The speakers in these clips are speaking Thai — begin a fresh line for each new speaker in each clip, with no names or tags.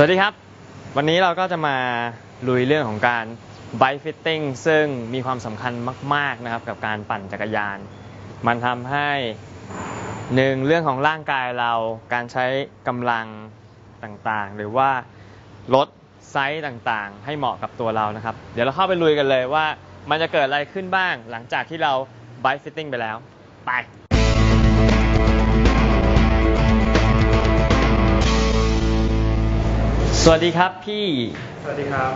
สวัสดีครับ วันนี้เราก็จะมาลุยเรื่องของการ bike fitting ซึ่งมีความสำคัญมาก ๆนะครับ กับการปั่นจักรยาน มันทำให้หนึ่งเรื่องของร่างกายเราการใช้กำลังต่างๆ หรือว่าลดไซส์ต่างๆ ให้เหมาะกับตัวเรานะครับ เดี๋ยวเราเข้าไปลุยกันเลยว่ามันจะเกิดอะไรขึ้นบ้างหลังจากที่เรา bike fitting ไปแล้ว ไป สวัสดีครับพี่
สวัสดีครับ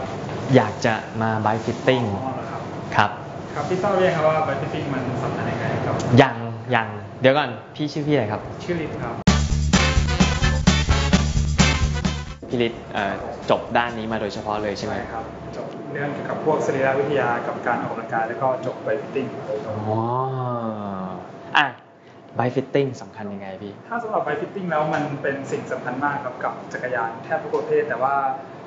อยากจะมา bike fitting
อ๋อเหรอครับ
ครับ
ครับพี่ทราบหรือยังครับว่า bike fitting มันสำคัญยังไงครับ
ยังยังเดี๋ยวก่อนพี่ชื่อพี่อะไรครับ
ชื่อฤทธิ์ครับ
พี่ฤทธิ์เอ่อจบด้านนี้มาโดยเฉพาะเลยใช่ไหม
ครับ จบเรื่องเกี่ยวกับพวกสรีรวิทยากับการออกกำลังกายแล้วก็จบ bike fitting
อ๋ออะ bike fitting สำคัญยังไงพี่
ถ้าสำหรับ bike fitting แล้วมันเป็นสิ่งสำคัญมากครับกับจักรยานแทบทุกประเภทแต่ว่า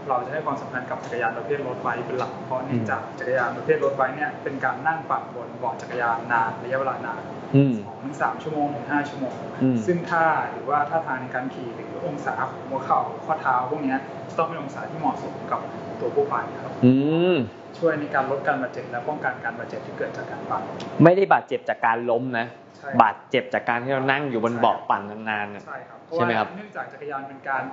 เราจะให้ความสำคัญกับจักรยานประเภท road bike เป็นหลัก เพราะเนื่องจากจักรยานประเภท road bike เนี่ยเป็นการนั่งปั่นบนเบาะจักรยานนานระยะเวลานาน
อืม
สองถึงสามชั่วโมงถึงห้าชั่วโมง
อืม
ซึ่งท่าหรือว่าท่าทางในการขี่หรือองศาของหัวเข่าข้อเท้าพวกเนี้ยจะต้องเป็นองศาที่เหมาะสมกับตัวผู้ปั่นครับ
อืม
ช่วยในการลดการบาดเจ็บและป้องกันการบาดเจ็บที่เกิดจากการปั่น
ไม่ได้บาดเจ็บจากการล้มนะ
ใช่
บาดเจ็บจากการที่เรานั่งอยู่บนเบาะปั่นนานๆน่ะ
ใช่ครับเพราะ
ใช่ไหม
ว่า
ครับ
เนื่องจากจักรยานเป็นการ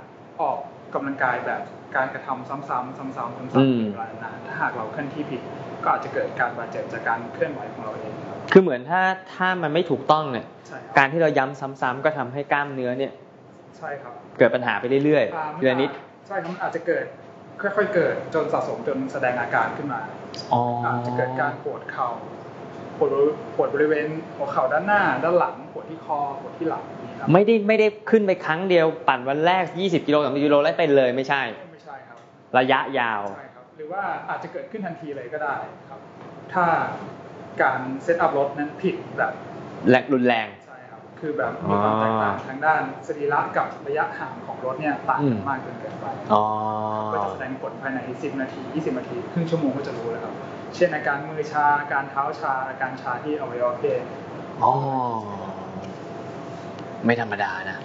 ออกกำลังกายแบบการกระทำซ้ำๆซ้ำๆซ้ำ
อื
ๆ
ม
เป็นเวลานานถ้าหากเราเคลื่อนที่ผิดก็อาจจะเกิดการบาดเจ็บจากการเคลื่อนไหวของเราเองครับ
คือเหมือนถ้าถ้ามันไม่ถูกต้องเนี่ย
ใช่ครับ
การที่เราย้ำซ้ำๆก็ทำให้กล้ามเนื้อเนี่ย
ใช่ครับ
เกิดปัญหาไปเรื่อย
อ่า
ๆ
มั
ทีละนิด
ใช่ครับมันอาจจะเกิดค่อยๆเกิดจนสะสมจนแสดงอาการขึ้นมา
อ๋ออ
อาจจะเกิดการปวดเข่าปวดปวดบริเวณหัวเข่าด้านหน้า ด้านหลังปวดที่คอปวดที่หลังนี่ครับ
ไม่ได้ไม่ได้ขึ้นไปครั้งเดียวปั่นวันแรก 20กิโล30กิโลแล้วเป็นเลยไม่ใช่
ไม่ใช่ครับ
ระยะยาว
ใช่ครับหรือว่าอาจจะเกิดขึ้นทันทีเลยก็ได้ครับ ถ้าการ set up รถนั้นผิดแบบ
แรงรุนแรง
ใช่ครับคือแบบมีความแตกต่างทางด้านสรีระกับระยะห่างของรถเนี่ยต่างกันอืมมากจนเกินไป
อ๋อ
ก็จะแสดงผลภายใน 10 นาที 20 นาที ครึ่งชั่วโมงก็จะรู้แล้วครับ เช่นอาการมือชาอาการเท้าชาอาการชาที่อวัยวะเพศ
อ๋อ ไม่ธรรมดานะ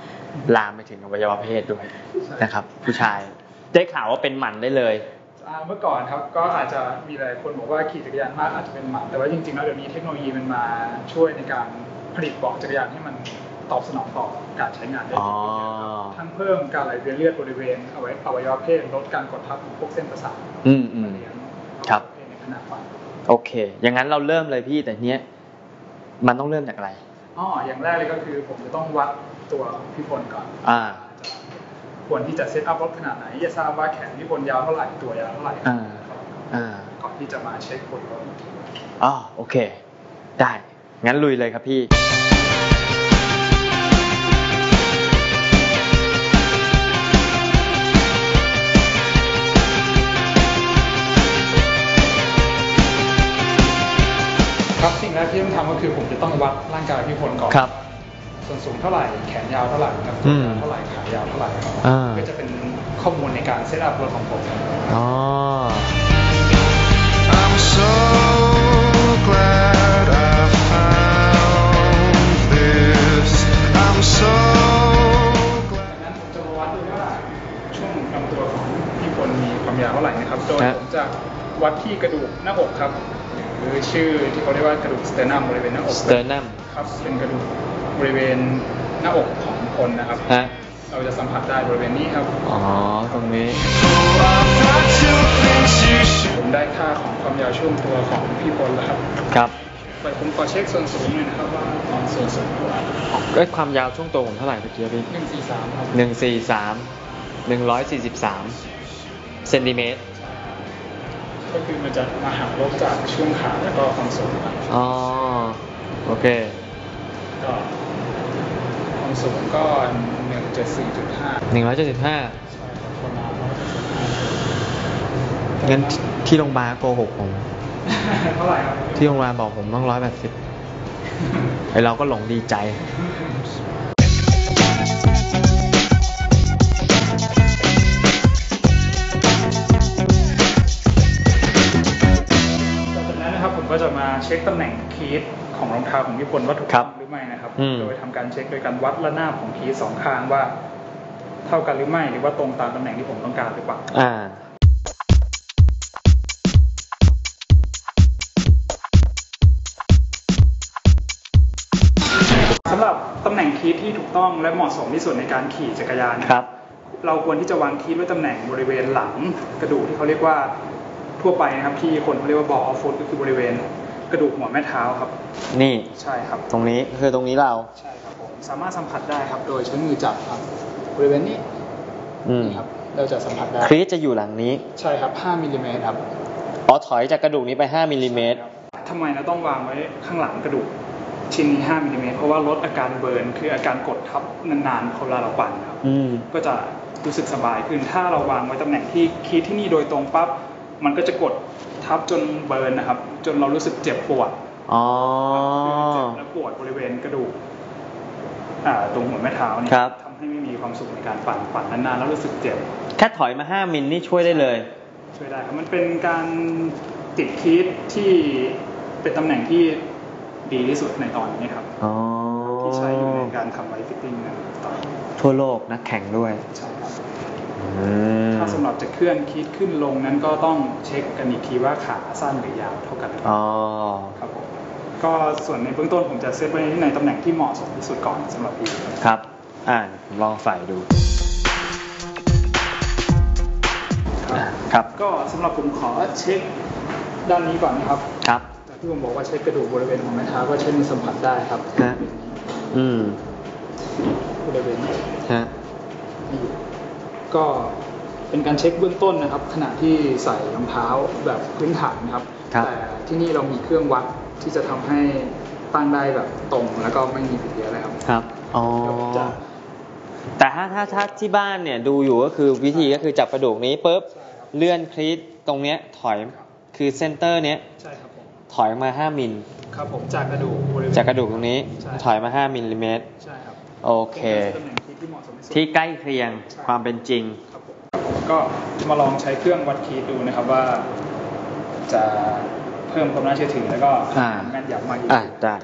ลามไปถึงอวัยวะเพศด้วยนะครับ ผู้ชายได้ข่าวว่าเป็นหมันได้เลย
อ่าเมื่อก่อนครับก็อาจจะมีหลายคนบอกว่าขี่จักรยานมากอาจจะเป็นหมันแต่ว่าจริงๆแล้วเดี๋ยวนี้เทคโนโลยีมันมาช่วยในการผลิตเบาะจักรยานให้มันตอบสนองต่อการใช้งานได้
อ๋อ
ทั้งเพิ่มการไหลเวียนเลือดบริเวณอวัยอวัยวะเพศลดการกดทับของพวกเส้นประสาท
อืมอืม
เลี้ยง
ครับ
อวัยวะเพศในขณะปั่น
โอเค อย่างนั้นเราเริ่มเลยพี่แต่เนี้ยมันต้องเริ่มจากอะไร
อ๋ออย่างแรกเลยก็คือ ผมจะต้องวัดตัวพี่พลก่อน
อ่า
ควรที่จะเซตอัพรถขนาดไหนจะทราบว่าแขนพี่พลยาวเท่าไหร่ตัวยาวเท่าไหร่
อ่าอ่า
ก่อนที่จะมาเช็คผลรถ
อ๋อโอเค ได้ งั้นลุยเลยครับพี่
คือผมจะต้องวัดร่างกายพี่พลก่อน
ครับ
ส่วนสูงเท่าไหร่แขนยาวเท่าไหร่ครับ
อื
ตัวยามวเท่าไหร่ขายาวเท่าไหร่ครับ
อ่า
ก็จะเป็นข้อมูลในการเซตอัพรถของผม
อ๋อ
วัดที่กระดูกหน้าอกครับหรือชื่อที่เขาเรียกว่ากระดูก sternum บริเวณหน้าอก
sternum
ครับเป็นกระดูกบริเวณหน้าอกของคนนะครับ
ฮะ
เราจะสัมผัสได้บริเวณนี้ครับ
อ๋อ ตรงนี้
Oh, I've got two things you
ผ
should.
มได้ค่าของความยาวช่วงตัวของพี่พลแล้วครับ
ครับ
ไปผมขอเช็คส่วนสูงหน่อยนะครับว่าความส่วนสูงเท่าไหร่
เอ้ยความยาวช่วงตัวผมเท่าไหร่เมื่อกี้พี่
หนึ่งสี่สามครับ
หนึ่งสี่สามหนึ่งร้อยสี่สิบสามเซนติเมตร
ก็คือมันจะมาหักลบจากช่วงขาแล้วก็ความสูงครับ
อ๋อ โอเค
ก็ความสูงก็หนึ่งเจ็ดสี่จุดห้า
หนึ่งร้อยเจ็ดสิบห้า
ใช่ครับประมาณ
งั้นที่โรงพยาบาลโกหกผม
เท่าไหร่ครับ
ที่โรงพยาบาลบอกผมต้องร้อยแปดสิบไอเราก็หลงดีใจ
ก็จะมาเช็คตำแหน่งคีย์ของรองเท้าของพี่พลว่าถูก
ครั
ต้
บ
องหรือไม่นะครับ
อืม
โดยทำการเช็คโดยการวัดระนาบของคีย์สองข้างว่า เท่ากันหรือไม่หรือว่าตรงตามตำแหน่งที่ผมต้องการหรือเปล่า
อ่า
สำหรับตำแหน่งคีย์ที่ถูกต้องและเหมาะสมที่สุดในการขี่จักรยานนะครับ เราควรที่จะวางคีย์ไว้ตำแหน่งบริเวณหลังกระดูกที่เขาเรียกว่า ทั่วไปนะครับที่คนเขาเรียกว่า ball of foot ก็คือบริเวณกระดูกหัวแม่เท้าครับ
นี่
ใช่ครับ
ตรงนี้คือตรงนี้เรา
ใช่ครับผมสามารถสัมผัสได้ครับ โดยใช้มือจับครับบริเวณนี้
อืม
นี่ครับเราจะสัมผัสได้
ครับสจะอยู่หลังนี้
ใช่ครับ5มิลลิเมตรครับ
อ๋อถอยจากกระดูกนี้ไป5มิลลิเมตร
ทำไมเราต้องวางไว้ข้างหลังกระดูกชิ้นนี้5มิลลิเมตรเพราะว่าลดอาการ burn คืออาการกดทับนานๆเวลาเราปั่นครับ
อืม
ก็จะรู้สึกสบายขึ้นถ้าเราวางไว้ตำแหน่งที่คีย์ที่นี่โดยตรงปั๊บ มันก็จะกดทับจนเบิร์นนะครับ จนเรารู้สึกเจ็บปวด
อ๋อ
คือเจ็บและปวดบริเวณกระดูกอ่าตรงหัวแม่เท้าเนี่ย
ครับ
ทำให้ไม่มีความสุขในการปั่นปั่นนานๆแล้วรู้สึกเจ็บ
แค่ถอยมา5มิลนี่ช่วยได้เลย
ช่วยได้ครับมันเป็นการติดคีย์ที่เป็นตำแหน่งที่ดีที่สุดในตอนนี้ครับ
อ๋อ
ที่ใช้อยู่ในการทำ bike fitting ในตอนนี้
ทั่วโลกนักแข่งด้วย
ใช่ครับ
อืม
ถ้าสำหรับจะเคลื่อน cleat ขึ้นลงนั้นก็ต้องเช็คกันอีกทีว่าขาสั้นหรือยาวเท่ากันหรือเปล่า
อ๋อ
ครับผมก็ส่วนในเบื้องต้นผมจะเซตไว้ในตำแหน่งที่เหมาะสมที่สุดก่อนสำหรับพี่
ครับอ่าลองใส่ดู
ครับ
ครับ
ก็สำหรับผมขอเช็คด้านนี้ก่อนนะครับ
ครับ
จากที่ผมบอกว่าเช็คกระดูกบริเวณของไม้เท้าก็ใช้มือสัมผัสได้ครับ
ฮะอืม
บริเวณนี้
ฮะ
นี่ ก็เป็นการเช็คเบื้องต้นนะครับ ขณะที่ใส่รองเท้าแบบพื้นฐานนะครับ
ครับ
แต่ที่นี่เรามีเครื่องวัดที่จะทำให้ตั้งได้แบบตรงแล้วก็ไม่มีผิดเยอะเลยครับ
ครับ อ๋อ
เดี๋ยวผมจะ
แต่ถ้าถ้าถ้าที่บ้านเนี่ยดูอยู่ก็คือวิธีก็คือจับกระดูกนี้ปุ๊บ
ใช่ครับ
เลื่อนคลีตตรงเนี้ยถอยคือ center เนี้ย
ใช่ครับผม
ถอยมา 5มิล
ครับผมจากกระดูกบริเวณ
จากกระดูกตรงนี้
ใช่
ถอยมา 5มิลลิเมตร
ใช่ครับ
โอเค
เป็นตำแหน่ง ที่ที่เหมาะสมที่สุด
ที่ใกล้เคียงความเป็นจริง
ครับผมครับผมก็มาลองใช้เครื่องวัดคีย์ดูนะครับว่า จะเพิ่มความน่าเชื่อถือแล้วก็
อ่า
แม่นยำมากยิ่ง
อะ
ขึ้น
ได้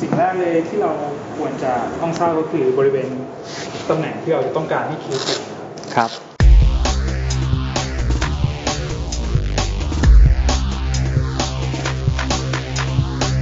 สิ่งแรกเลยที่เราควรจะต้องทราบก็คือบริเวณตำแหน่งที่เราจะต้องการให้คิ้วถึงนะครับ
ครับ